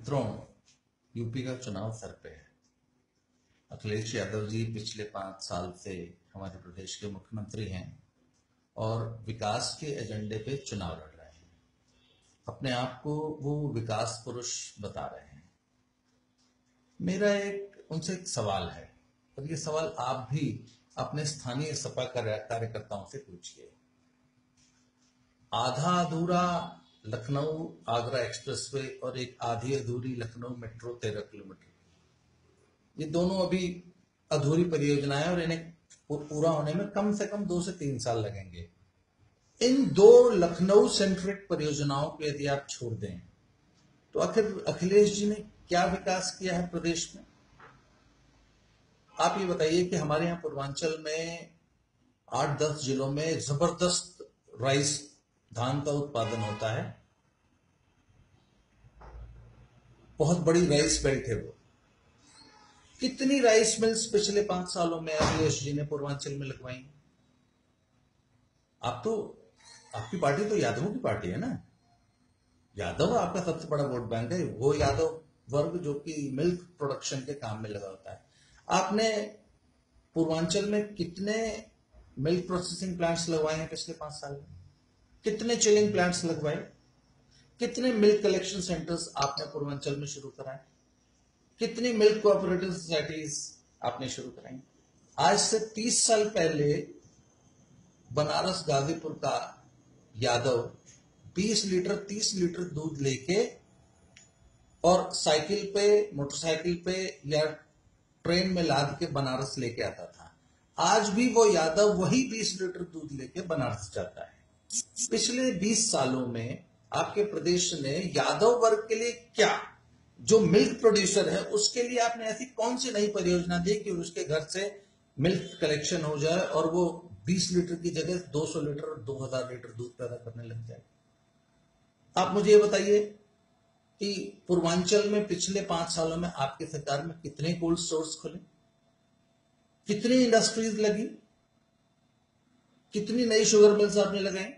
मित्रों, यूपी का चुनाव सर पे है। अखिलेश यादव जी पिछले पाँच साल से हमारे प्रदेश के मुख्यमंत्री हैं और विकास के एजेंडे पे चुनाव लड़ रहे हैं। अपने आप को वो विकास पुरुष बता रहे हैं। मेरा एक, उनसे एक सवाल है। और ये सवाल आप भी अपने स्थानीय सपा कार्यकर्ताओं से पूछिए। आधा अधूरा लखनऊ, आगरा एक्सप्रेसवे और एक आधी अधूरी लखनऊ मेट्रो तेरह किलोमीटर। ये दोनों अभी अधूरी परियोजनाएँ और इन्हें पूरा होने में कम से कम दो से तीन साल लगेंगे। इन दो लखनऊ सेंट्रिक परियोजनाओं को यदि आप छोड़ दें तो आखिर अखिलेश जी ने क्या विकास किया है प्रदेश में? आप ये बताइए कि हमारे यहाँ पूर्वांचल में आठ दस जिलों में ज़बरदस्त राइस धान का उत्पादन होता है। बहुत बड़ी राइस बेल्ट है वो। कितनी राइस मिल्स पिछले पाँच सालों में अखिलेश जी ने पूर्वांचल में लगवाई? आप तो आपकी पार्टी तो यादवों की पार्टी है ना? यादव आपका सबसे बड़ा वोट बैंक है। वो यादव वर्ग जो कि मिल्क प्रोडक्शन के काम में लगा होता है। आपने पूर्वांचल में कितने मिल्क प्रोसेसिंग प्लांट्स लगवाए हैं पिछले पाँच साल में? कितने चिलिंग प्लांट्स लगवाए? कितने मिल्क कलेक्शन सेंटर्स आपने पूर्वांचल में शुरू कराए? कितनी मिल्क कोऑपरेटिव सोसाइटीज आपने शुरू कराई आज से 30 साल पहले बनारस गाजीपुर का यादव 20 लीटर 30 लीटर दूध लेके और साइकिल पे, मोटरसाइकिल पे या ट्रेन में लाद के बनारस लेके आता था। आज भी वो यादव वही 20 लीटर दूध लेके बनारस जाता है। पिछले 20 सालों में आपके प्रदेश ने यादव वर्ग के लिए क्या, जो मिल्क प्रोड्यूसर है, उसके लिए आपने ऐसी कौन सी नई परियोजना दी कि उसके घर से मिल्क कलेक्शन हो जाए और वो 20 लीटर की जगह 200 लीटर और 2000 लीटर दूध पैदा करने लग जाए? आप मुझे ये बताइए कि पूर्वांचल में पिछले पाँच सालों में आपकी सरकार में कितने कोल्ड स्टोर्स खुले? कितनी इंडस्ट्रीज़ लगी? कितनी नई शुगर मिल्स आपने लगाई?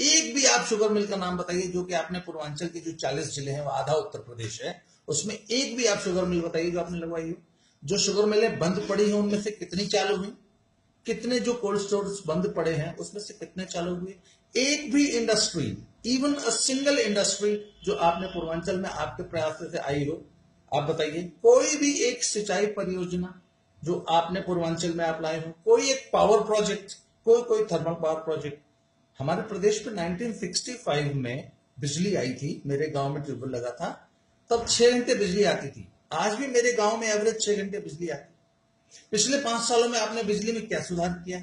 एक भी आप शुगर मिल का नाम बताइए, जो कि आपने पूर्वांचल के जो 40 ज़िले हैं, वो आधा उत्तर प्रदेश है। उसमें एक भी आप शुगर मिल बताइए जो आपने लगवाई हो। जो शुगर मिलें, बंद पड़ी हैं, उनमें से कितनी चालू हुई? कितने जो कोल्ड स्टोर्स बंद पड़े हैं, उसमें से कितने चालू हुए? एक भी industry even a single industry जो आपने पूर्वांचल में आपके प्रयास से आई हो, आप बताइए। कोई भी एक सिंचाई परियोजना, जो आपने पूर्वांचल में आप लाए हो, कोई एक पावर प्रोजेक्ट कोई कोई थर्मल पावर प्रोजेक्ट हमारे प्रदेश में 1965 में बिजली आई थी, मेरे गाँव में ट्यूबवेल लगा था, तब छह घंटे बिजली आती थी। आज भी मेरे गाँव में एवरेज छह घंटे बिजली आती पिछले पाँच सालों में आपने बिजली में क्या सुधार किया?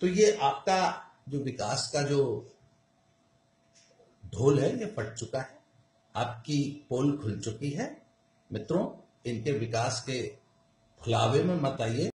तो ये आपका जो विकास का जो ढोल है, ये फट चुका है। आपकी पोल खुल चुकी है। मित्रों, इनके विकास के खुलावे में मत आइए।